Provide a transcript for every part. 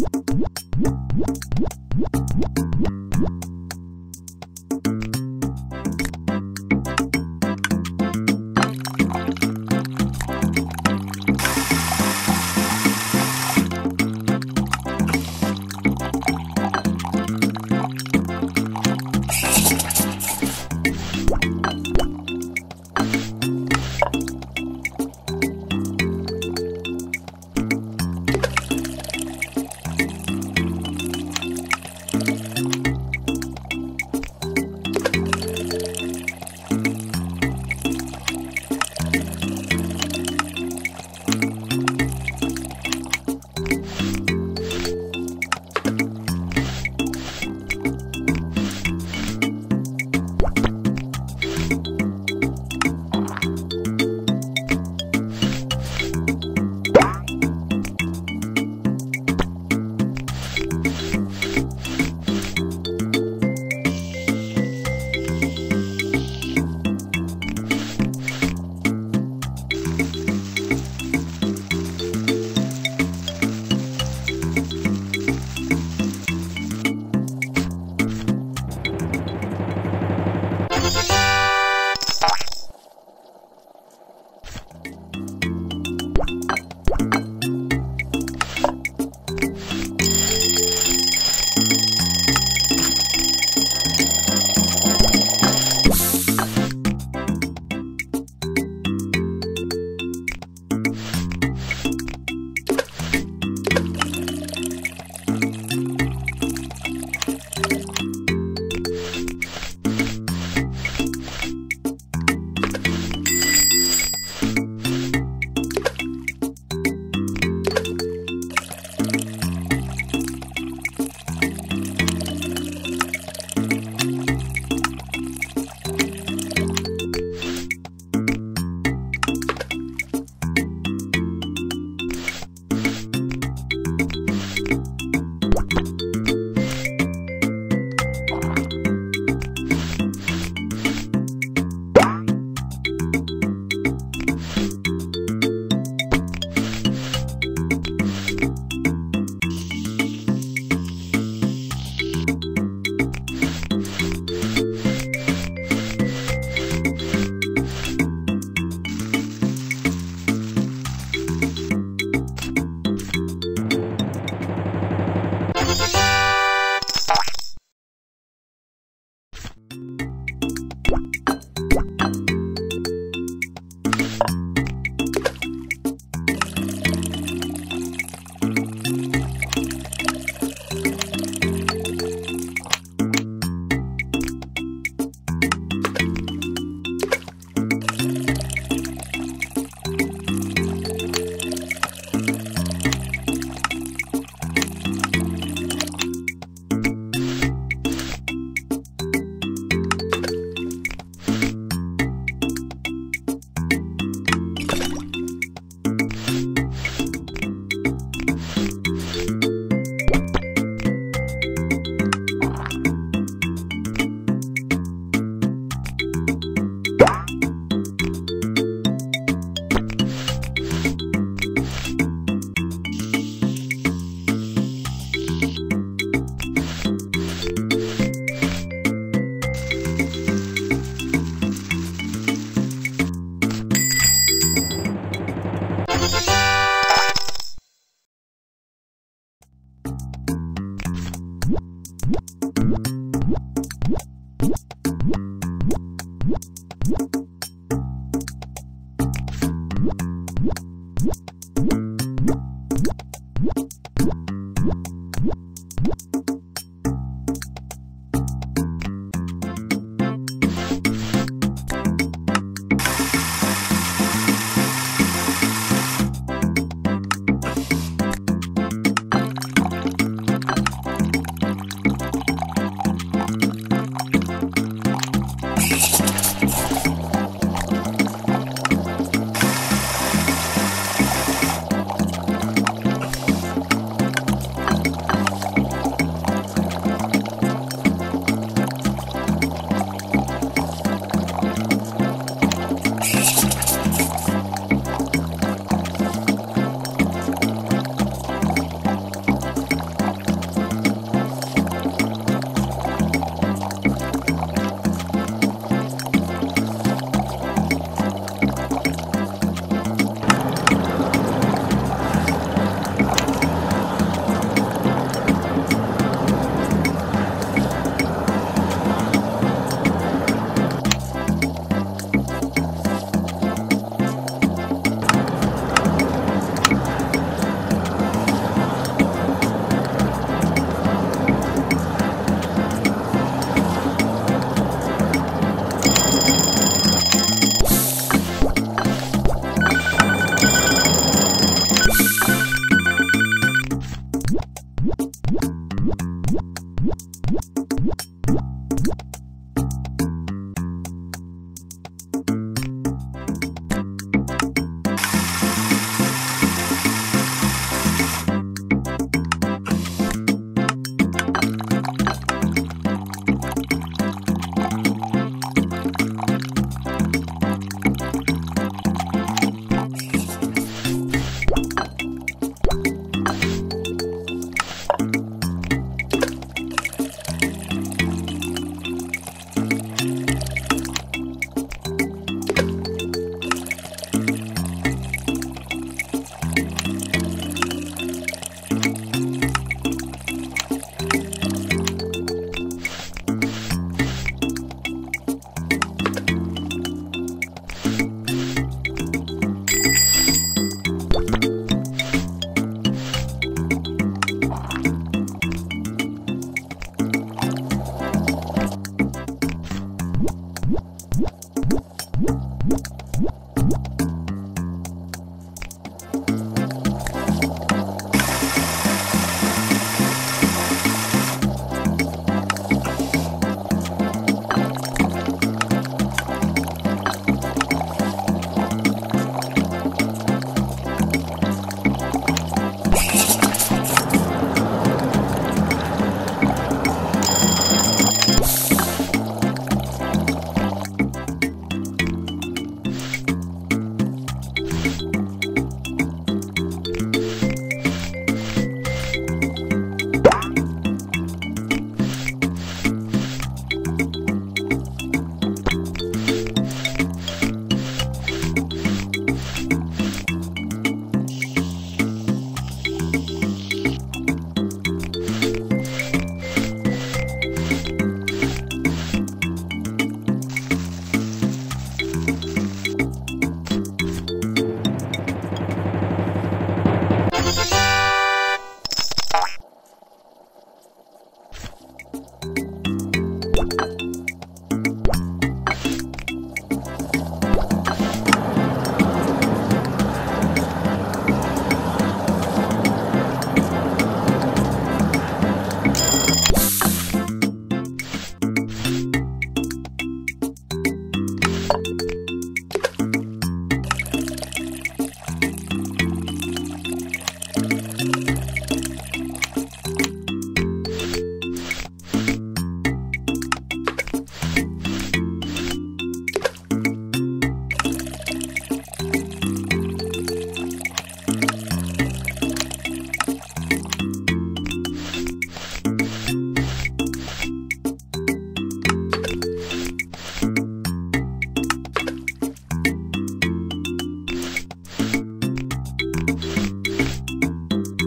What? What? What?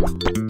you